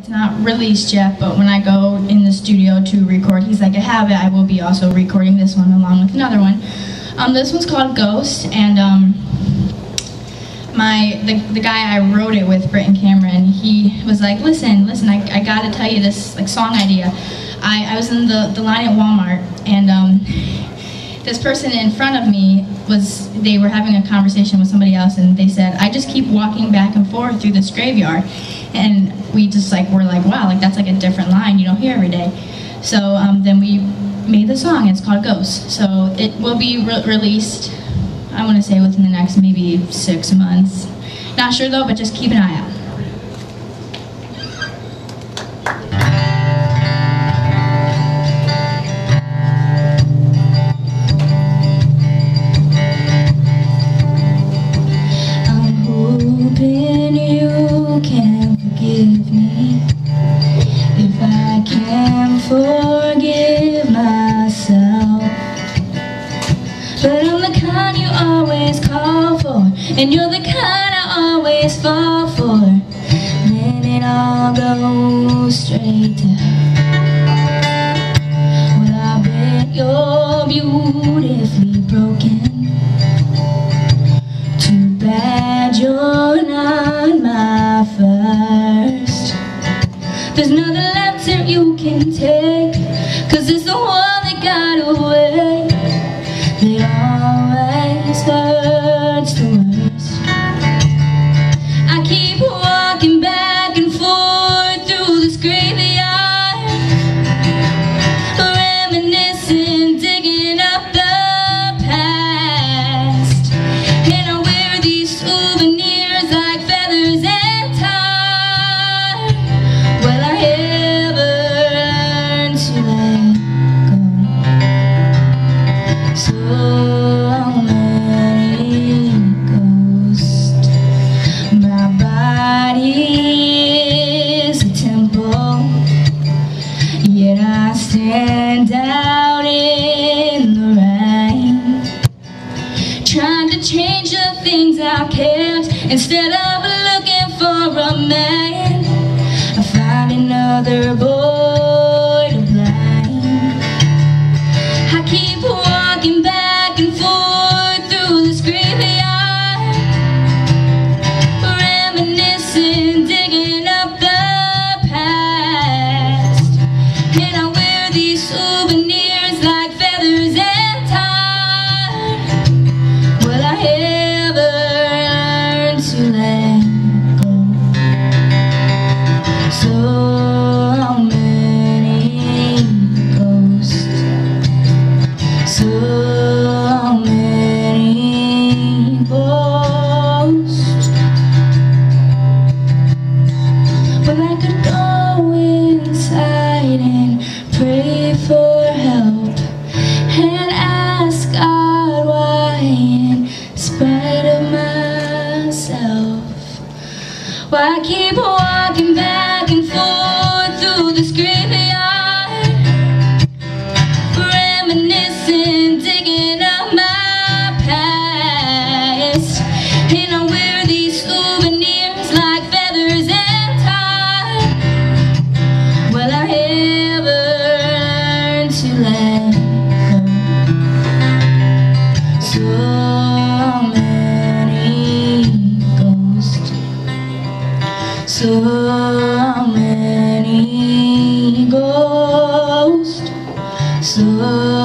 It's not released yet, but when I go in the studio to record, he's like, I have it. I will be also recording this one along with another one. Um, this one's called Ghost, and um, my the, the guy I wrote it with, Britton Cameron, he was like, listen, listen, I, I gotta tell you this like song idea. I, I was in the, the line at Walmart, and um, this person in front of me was, they were having a conversation with somebody else, and they said, I just keep walking back and forth through this graveyard. And we just like, were like, wow, like that's like a different line you don't hear every day. So um, then we made the song, it's called Ghost. So it will be re released, I want to say within the next maybe six months. Not sure though, but just keep an eye out. And you're the kind I always fall for. Then it all goes straight down Well, I bet you're beautifully broken. Too bad you're not my first. There's nothing left that you can take, cause it's the one that got away. That stand out in the rain. Trying to change the things I can't Instead of looking for a man I find another boy But I keep walking back so many ghosts, so